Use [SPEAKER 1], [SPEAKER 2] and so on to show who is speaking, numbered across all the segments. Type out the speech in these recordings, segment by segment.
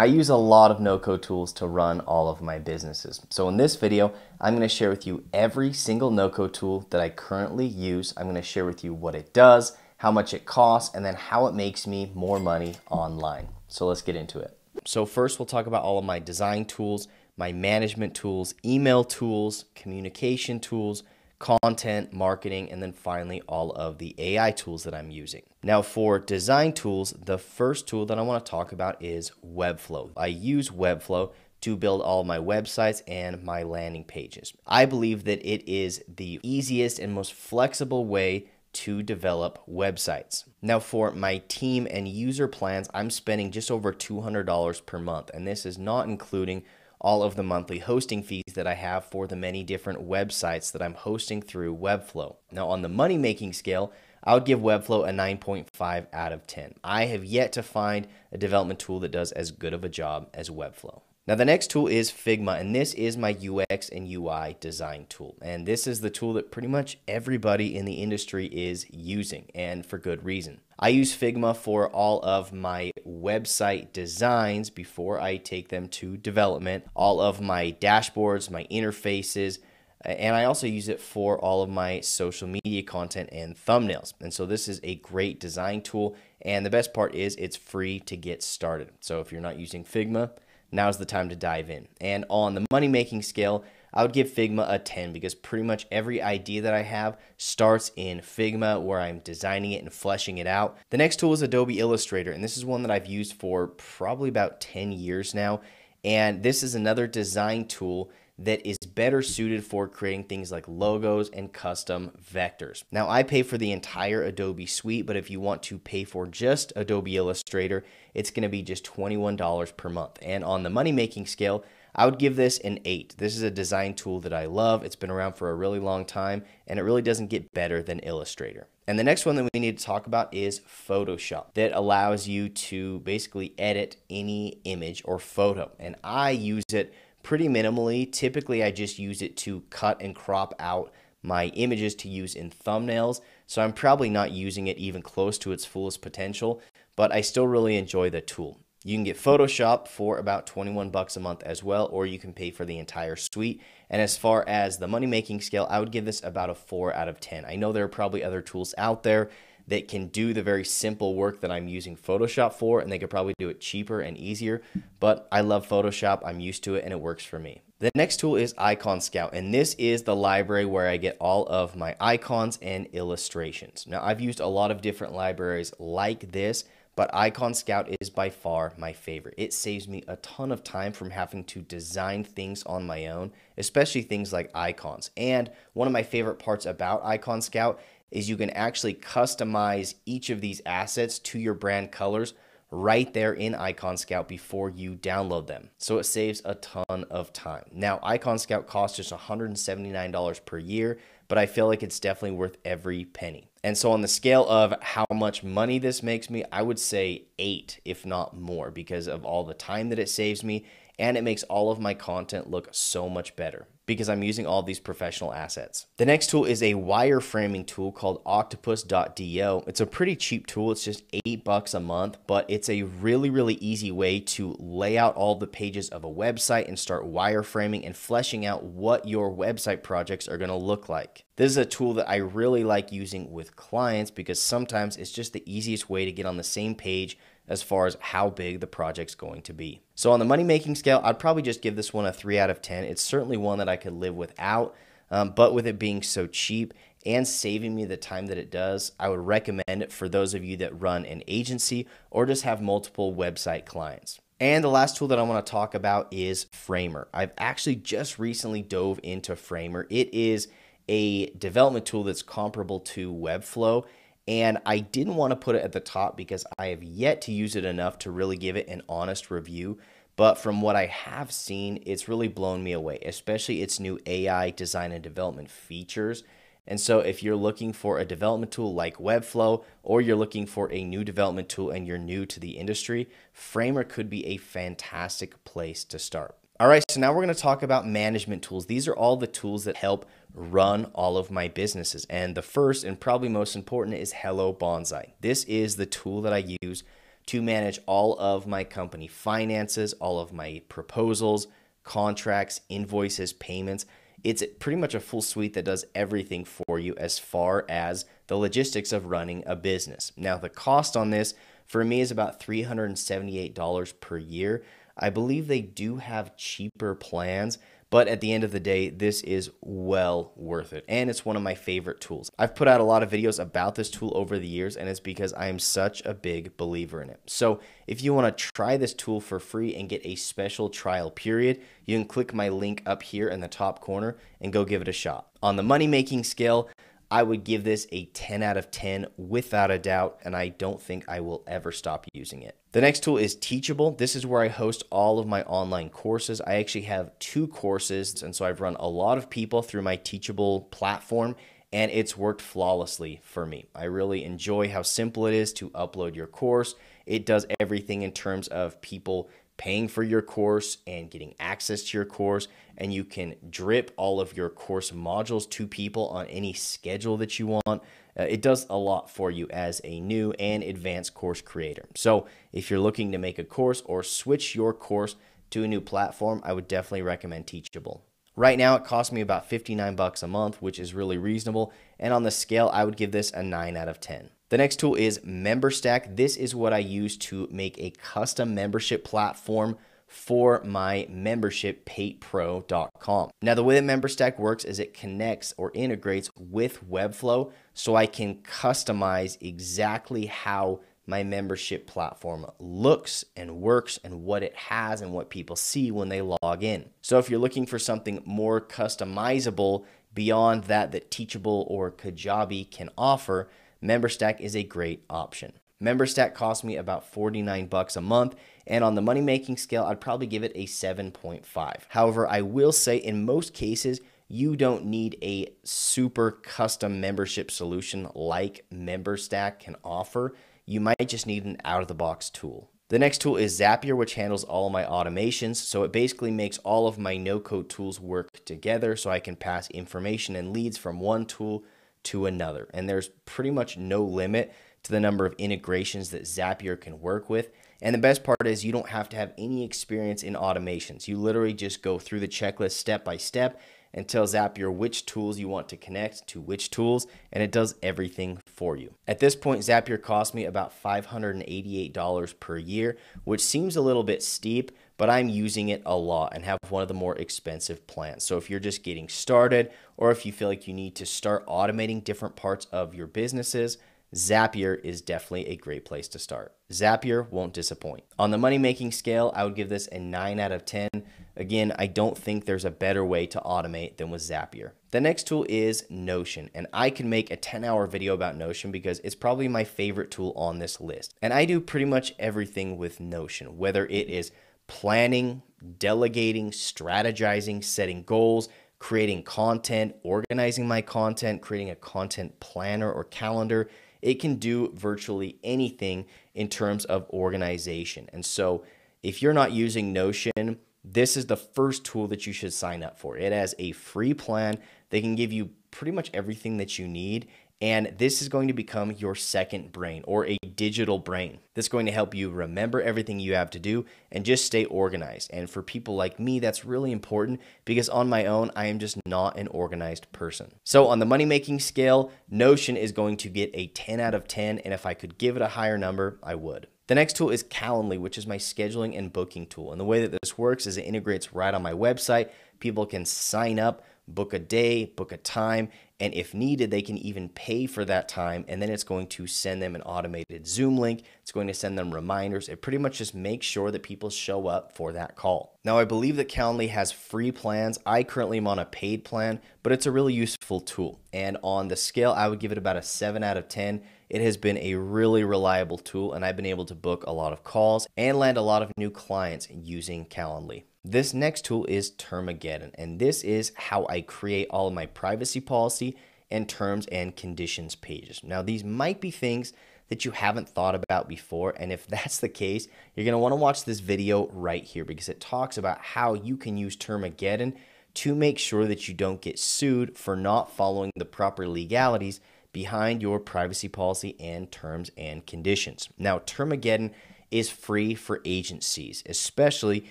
[SPEAKER 1] I use a lot of no-code tools to run all of my businesses. So in this video, I'm gonna share with you every single no-code tool that I currently use. I'm gonna share with you what it does, how much it costs, and then how it makes me more money online. So let's get into it. So first we'll talk about all of my design tools, my management tools, email tools, communication tools, content, marketing, and then finally all of the AI tools that I'm using. Now for design tools, the first tool that I wanna talk about is Webflow. I use Webflow to build all my websites and my landing pages. I believe that it is the easiest and most flexible way to develop websites. Now, for my team and user plans, I'm spending just over $200 per month, and this is not including all of the monthly hosting fees that I have for the many different websites that I'm hosting through Webflow. Now, on the money making scale, I would give Webflow a 9.5 out of 10. I have yet to find a development tool that does as good of a job as Webflow. Now the next tool is Figma and this is my UX and UI design tool. And this is the tool that pretty much everybody in the industry is using and for good reason. I use Figma for all of my website designs before I take them to development, all of my dashboards, my interfaces, and I also use it for all of my social media content and thumbnails. And so this is a great design tool. And the best part is it's free to get started. So if you're not using Figma, now's the time to dive in. And on the money making scale, I would give Figma a 10 because pretty much every idea that I have starts in Figma where I'm designing it and fleshing it out. The next tool is Adobe Illustrator, and this is one that I've used for probably about 10 years now. And this is another design tool that is better suited for creating things like logos and custom vectors. Now, I pay for the entire Adobe suite, but if you want to pay for just Adobe Illustrator, it's going to be just $21 per month. And on the money making scale, I would give this an 8. This is a design tool that I love. It's been around for a really long time, and it really doesn't get better than Illustrator. And the next one that we need to talk about is Photoshop that allows you to basically edit any image or photo. And I use it pretty minimally. Typically, I just use it to cut and crop out my images to use in thumbnails. So I'm probably not using it even close to its fullest potential, but I still really enjoy the tool. You can get Photoshop for about 21 bucks a month as well, or you can pay for the entire suite. And as far as the money making scale, I would give this about a 4 out of 10. I know there are probably other tools out there that can do the very simple work that I'm using Photoshop for, and they could probably do it cheaper and easier. But I love Photoshop, I'm used to it, and it works for me. The next tool is Iconscout, and this is the library where I get all of my icons and illustrations. Now, I've used a lot of different libraries like this, but Iconscout is by far my favorite. It saves me a ton of time from having to design things on my own, especially things like icons. And one of my favorite parts about Iconscout is you can actually customize each of these assets to your brand colors right there in Iconscout before you download them. So it saves a ton of time. Now, Iconscout costs just $179 per year, but I feel like it's definitely worth every penny. And so, on the scale of how much money this makes me, I would say eight, if not more, because of all the time that it saves me and it makes all of my content look so much better because I'm using all these professional assets. The next tool is a wireframing tool called octopus.do. It's a pretty cheap tool. It's just 8 bucks a month, but it's a really really easy way to lay out all the pages of a website and start wireframing and fleshing out what your website projects are going to look like. This is a tool that I really like using with clients because sometimes it's just the easiest way to get on the same page as far as how big the project's going to be. So on the money making scale, I'd probably just give this one a 3 out of 10. It's certainly one that I could live without, um, but with it being so cheap and saving me the time that it does, I would recommend it for those of you that run an agency or just have multiple website clients. And the last tool that I want to talk about is Framer. I've actually just recently dove into Framer. It is a development tool that's comparable to Webflow and I didn't want to put it at the top because I have yet to use it enough to really give it an honest review. But from what I have seen, it's really blown me away, especially its new AI design and development features. And so, if you're looking for a development tool like Webflow, or you're looking for a new development tool and you're new to the industry, Framer could be a fantastic place to start. All right, so now we're going to talk about management tools. These are all the tools that help run all of my businesses. And the first and probably most important is HelloBonsai. This is the tool that I use to manage all of my company finances, all of my proposals, contracts, invoices, payments. It's pretty much a full suite that does everything for you as far as the logistics of running a business. Now, the cost on this for me is about $378 per year. I believe they do have cheaper plans, but at the end of the day, this is well worth it. And it's one of my favorite tools. I've put out a lot of videos about this tool over the years, and it's because I am such a big believer in it. So if you want to try this tool for free and get a special trial period, you can click my link up here in the top corner and go give it a shot. On the money making scale, I would give this a 10 out of 10 without a doubt, and I don't think I will ever stop using it. The next tool is Teachable. This is where I host all of my online courses. I actually have two courses, and so I've run a lot of people through my Teachable platform, and it's worked flawlessly for me. I really enjoy how simple it is to upload your course. It does everything in terms of people paying for your course and getting access to your course. And you can drip all of your course modules to people on any schedule that you want. Uh, it does a lot for you as a new and advanced course creator. So if you're looking to make a course or switch your course to a new platform, I would definitely recommend Teachable. Right now, it costs me about 59 bucks a month, which is really reasonable. And on the scale, I would give this a 9 out of 10. The next tool is MemberStack. This is what I use to make a custom membership platform for my membership, paitpro.com. Now, the way that MemberStack works is it connects or integrates with Webflow so I can customize exactly how my membership platform looks and works and what it has and what people see when they log in. So if you're looking for something more customizable beyond that that Teachable or Kajabi can offer, MemberStack is a great option. MemberStack cost me about 49 bucks a month, and on the money making scale, I'd probably give it a 7.5. However, I will say in most cases, you don't need a super custom membership solution like MemberStack can offer. You might just need an out of the box tool. The next tool is Zapier, which handles all my automations. So it basically makes all of my no code tools work together so I can pass information and leads from one tool to another. And there's pretty much no limit to the number of integrations that Zapier can work with. And the best part is you don't have to have any experience in automations. You literally just go through the checklist step by step and tell Zapier which tools you want to connect to which tools, and it does everything for you. At this point, Zapier cost me about $588 per year, which seems a little bit steep, but I'm using it a lot and have one of the more expensive plans. So if you're just getting started or if you feel like you need to start automating different parts of your businesses, Zapier is definitely a great place to start. Zapier won't disappoint. On the money making scale, I would give this a 9 out of 10. Again, I don't think there's a better way to automate than with Zapier. The next tool is Notion, and I can make a 10 hour video about Notion because it's probably my favorite tool on this list. And I do pretty much everything with Notion, whether it is planning, delegating, strategizing, setting goals, creating content, organizing my content, creating a content planner or calendar. It can do virtually anything in terms of organization. And so, if you're not using Notion, this is the first tool that you should sign up for. It has a free plan. They can give you pretty much everything that you need and this is going to become your second brain or a digital brain. That's going to help you remember everything you have to do and just stay organized. And for people like me, that's really important because on my own, I am just not an organized person. So on the money making scale, Notion is going to get a 10 out of 10. And if I could give it a higher number, I would. The next tool is Calendly, which is my scheduling and booking tool. And the way that this works is it integrates right on my website. People can sign up book a day, book a time, and if needed, they can even pay for that time. And then it's going to send them an automated Zoom link. It's going to send them reminders. It pretty much just makes sure that people show up for that call. Now, I believe that Calendly has free plans. I currently am on a paid plan, but it's a really useful tool. And on the scale, I would give it about a 7 out of 10. It has been a really reliable tool, and I've been able to book a lot of calls and land a lot of new clients using Calendly. This next tool is Termageddon, and this is how I create all of my privacy policy and terms and conditions pages. Now, these might be things that you haven't thought about before, and if that's the case, you're gonna wanna watch this video right here because it talks about how you can use Termageddon to make sure that you don't get sued for not following the proper legalities behind your privacy policy and terms and conditions. Now, Termageddon is free for agencies, especially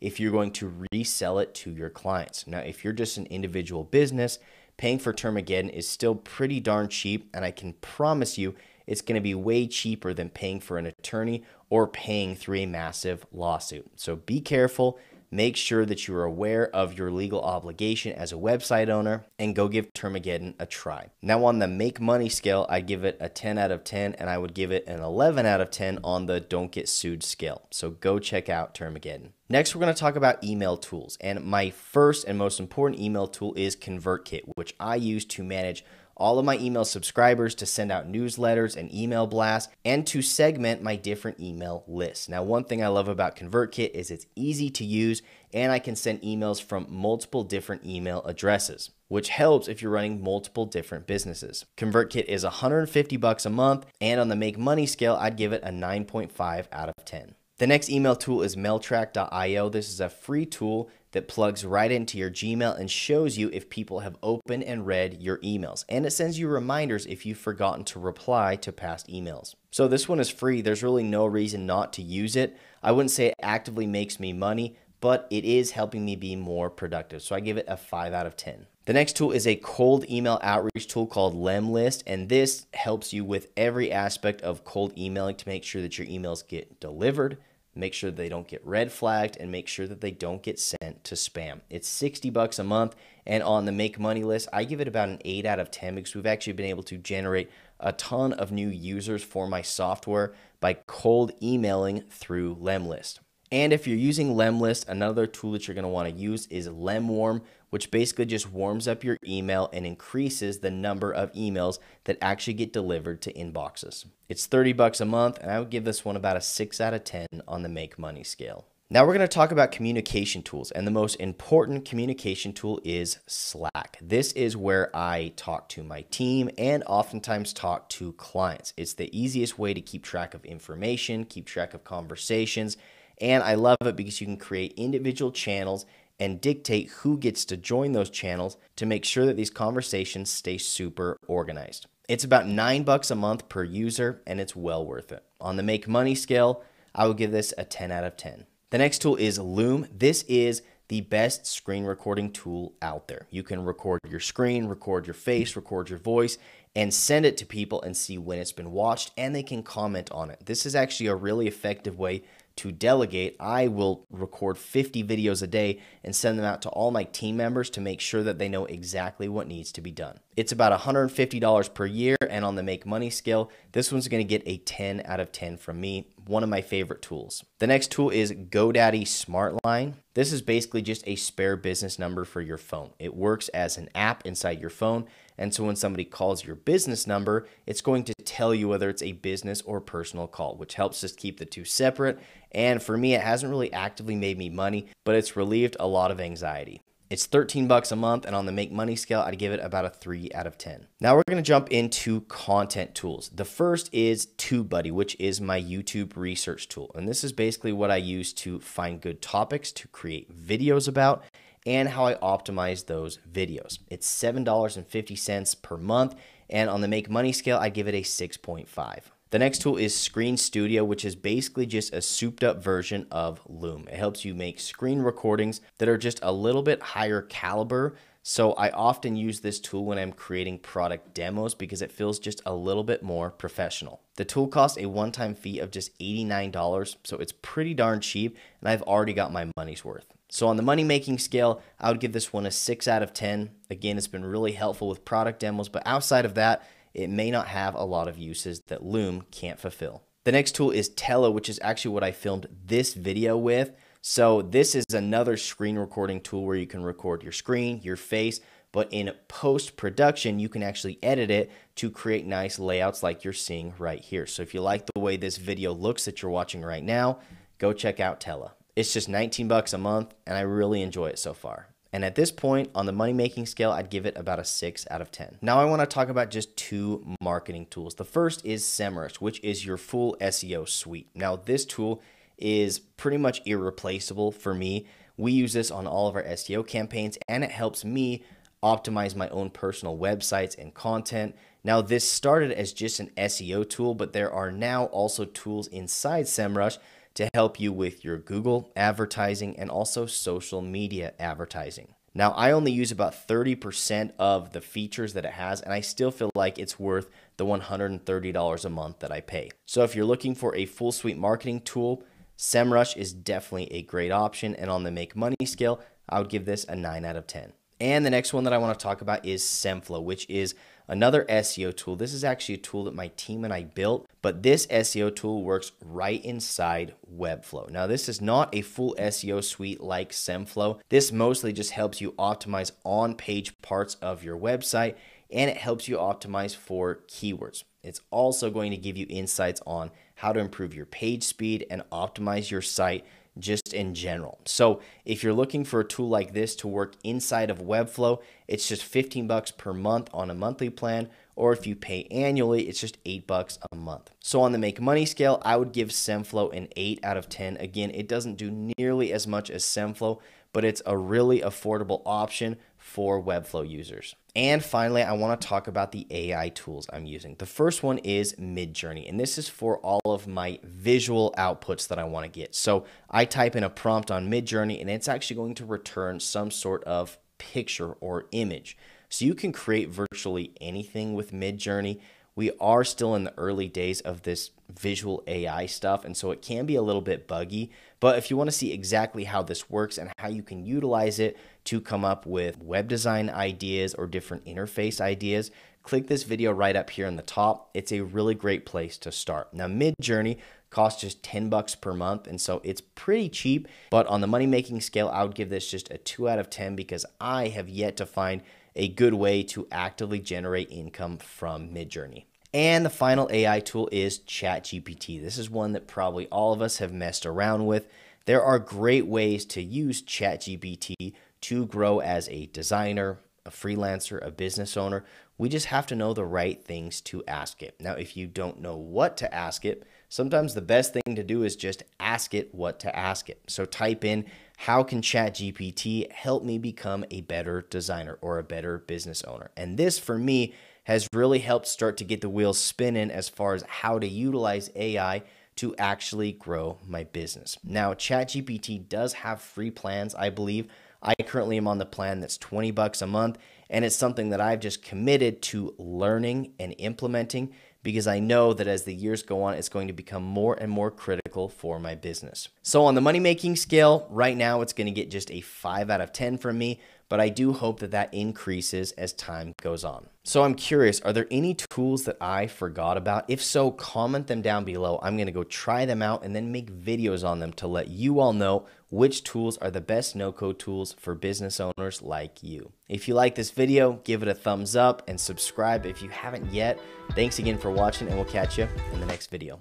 [SPEAKER 1] if you're going to resell it to your clients. Now, if you're just an individual business, paying for Termageddon is still pretty darn cheap, and I can promise you it's going to be way cheaper than paying for an attorney or paying through a massive lawsuit. So be careful Make sure that you are aware of your legal obligation as a website owner and go give Termageddon a try. Now, on the make money scale, I give it a 10 out of 10 and I would give it an 11 out of 10 on the don't get sued scale. So go check out Termageddon. Next, we're going to talk about email tools. And my first and most important email tool is ConvertKit, which I use to manage all of my email subscribers to send out newsletters and email blasts and to segment my different email lists. Now, one thing I love about ConvertKit is it's easy to use and I can send emails from multiple different email addresses, which helps if you're running multiple different businesses. ConvertKit is 150 bucks a month and on the make money scale, I'd give it a 9.5 out of 10. The next email tool is mailtrack.io. This is a free tool that plugs right into your Gmail and shows you if people have opened and read your emails. And it sends you reminders if you've forgotten to reply to past emails. So this one is free. There's really no reason not to use it. I wouldn't say it actively makes me money, but it is helping me be more productive. So I give it a 5 out of 10. The next tool is a cold email outreach tool called Lemlist, and this helps you with every aspect of cold emailing to make sure that your emails get delivered, make sure they don't get red flagged and make sure that they don't get sent to spam. It's 60 bucks a month and on the make money list, I give it about an 8 out of 10 because we've actually been able to generate a ton of new users for my software by cold emailing through Lemlist. And if you're using Lemlist, another tool that you're going to want to use is Lemwarm, which basically just warms up your email and increases the number of emails that actually get delivered to inboxes. It's 30 bucks a month, and I would give this one about a 6 out of 10 on the make money scale. Now we're going to talk about communication tools, and the most important communication tool is Slack. This is where I talk to my team and oftentimes talk to clients. It's the easiest way to keep track of information, keep track of conversations, and I love it because you can create individual channels and dictate who gets to join those channels to make sure that these conversations stay super organized. It's about nine bucks a month per user, and it's well worth it. On the make money scale, I would give this a 10 out of 10. The next tool is Loom. This is the best screen recording tool out there. You can record your screen, record your face, record your voice, and send it to people and see when it's been watched, and they can comment on it. This is actually a really effective way to delegate, I will record 50 videos a day and send them out to all my team members to make sure that they know exactly what needs to be done. It's about $150 per year, and on the make money scale, this one's going to get a 10 out of 10 from me, one of my favorite tools. The next tool is GoDaddy SmartLine. This is basically just a spare business number for your phone. It works as an app inside your phone, and so when somebody calls your business number, it's going to tell you whether it's a business or personal call, which helps us keep the two separate. And for me, it hasn't really actively made me money, but it's relieved a lot of anxiety. It's 13 bucks a month, and on the make money scale, I'd give it about a 3 out of 10. Now we're to jump into content tools. The first is TubeBuddy, which is my YouTube research tool. And this is basically what I use to find good topics to create videos about and how I optimize those videos. It's $7.50 per month, and on the make money scale, I give it a 6.5. The next tool is Screen Studio, which is basically just a souped up version of Loom. It helps you make screen recordings that are just a little bit higher caliber. So I often use this tool when I'm creating product demos because it feels just a little bit more professional. The tool costs a one-time fee of just $89, so it's pretty darn cheap, and I've already got my money's worth. So on the money making scale, I would give this one a 6 out of 10. Again, it's been really helpful with product demos, but outside of that, it may not have a lot of uses that Loom can't fulfill. The next tool is Tella, which is actually what I filmed this video with. So this is another screen recording tool where you can record your screen, your face, but in post-production, you can actually edit it to create nice layouts like you're seeing right here. So if you like the way this video looks that you're watching right now, go check out Tella. It's just 19 bucks a month, and I really enjoy it so far. And at this point, on the money making scale, I'd give it about a 6 out of 10. Now, I want to talk about just two marketing tools. The first is SEMrush, which is your full SEO suite. Now, this tool is pretty much irreplaceable for me. We use this on all of our SEO campaigns, and it helps me optimize my own personal websites and content. Now, this started as just an SEO tool, but there are now also tools inside SEMrush to help you with your Google advertising and also social media advertising. Now, I only use about 30% of the features that it has, and I still feel like it's worth the $130 a month that I pay. So, if you're looking for a full suite marketing tool, SEMrush is definitely a great option. And on the make money scale, I would give this a 9 out of 10. And the next one that I want to talk about is SEMflow, which is another SEO tool. This is actually a tool that my team and I built, but this SEO tool works right inside Webflow. Now, this is not a full SEO suite like SEMflow. This mostly just helps you optimize on page parts of your website and it helps you optimize for keywords. It's also going to give you insights on how to improve your page speed and optimize your site just in general. So if you're looking for a tool like this to work inside of Webflow, it's just 15 bucks per month on a monthly plan, or if you pay annually, it's just 8 bucks a month. So on the make money scale, I would give SEMflow an 8 out of 10. Again, it doesn't do nearly as much as SEMflow, but it's a really affordable option for Webflow users. And finally, I want to talk about the AI tools I'm using. The first one is Midjourney, and this is for all of my visual outputs that I want to get. So I type in a prompt on Midjourney, and it's actually going to return some sort of picture or image. So you can create virtually anything with Midjourney. We are still in the early days of this visual AI stuff, and so it can be a little bit buggy. But if you want to see exactly how this works and how you can utilize it to come up with web design ideas or different interface ideas, click this video right up here in the top. It's a really great place to start. Now, Midjourney costs just 10 bucks per month, and so it's pretty cheap. But on the money making scale, I would give this just a 2 out of 10 because I have yet to find a good way to actively generate income from Midjourney. And the final AI tool is ChatGPT. This is one that probably all of us have messed around with. There are great ways to use ChatGPT to grow as a designer, a freelancer, a business owner. We just have to know the right things to ask it. Now, if you don't know what to ask it, sometimes the best thing to do is just ask it what to ask it. So type in, how can ChatGPT help me become a better designer or a better business owner? And this for me has really helped start to get the wheels spinning as far as how to utilize AI to actually grow my business. Now, ChatGPT does have free plans, I believe. I currently am on the plan that's 20 bucks a month, and it's something that I've just committed to learning and implementing because I know that as the years go on, it's going to become more and more critical for my business. So, on the money making scale, right now it's going to get just a 5 out of 10 from me, but I do hope that that increases as time goes on. So I'm curious, are there any tools that I forgot about? If so, comment them down below. I'm gonna go try them out and then make videos on them to let you all know which tools are the best no-code tools for business owners like you. If you like this video, give it a thumbs up and subscribe if you haven't yet. Thanks again for watching and we'll catch you in the next video.